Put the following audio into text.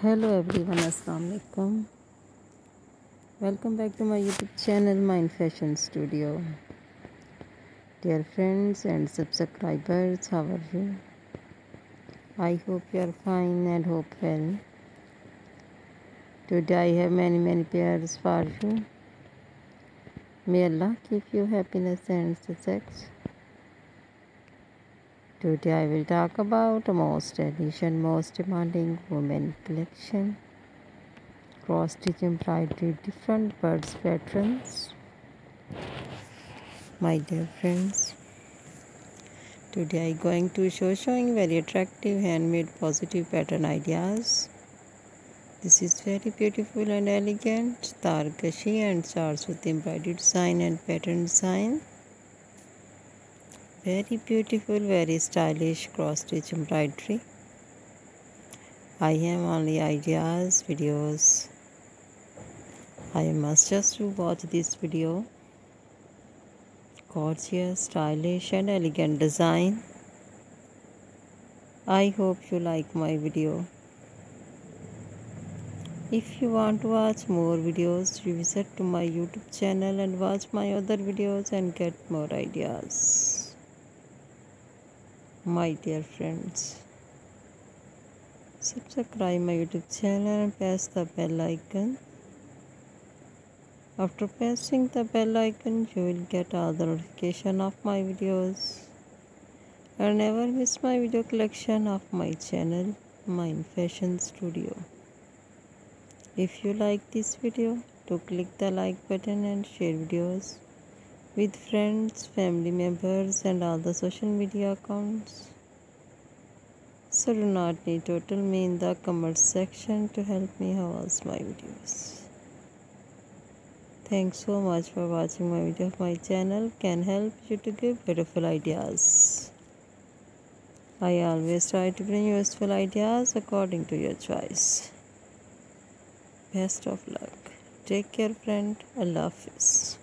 hello everyone assalamu alaikum welcome back to my youtube channel Mine Fashion Studio. Dear friends and subscribers how are you? I hope you are fine and hope well. Today i have many many pairs for you. May allah give you happiness and success Today I will talk about most and most demanding women collection. Cross stitch embroidery different birds patterns. My dear friends, today I going to show showing very attractive handmade positive pattern ideas. This is very beautiful and elegant. Tarkashi and starts with embroidered design and pattern design very beautiful very stylish cross stitch embroidery. I have only ideas videos. I must just watch this video. Gorgeous stylish and elegant design. I hope you like my video. If you want to watch more videos visit to my youtube channel and watch my other videos and get more ideas my dear friends subscribe my youtube channel and press the bell icon. After pressing the bell icon you will get all the notification of my videos. And never miss my video collection of my channel Mine Fashion Studio. If you like this video to click the like button and share videos with friends, family members, and the social media accounts. So do not need to tell me in the comment section to help me house my videos. Thanks so much for watching my video of my channel can help you to give beautiful ideas. I always try to bring useful ideas according to your choice. Best of luck. Take care friend. Allah Hafiz.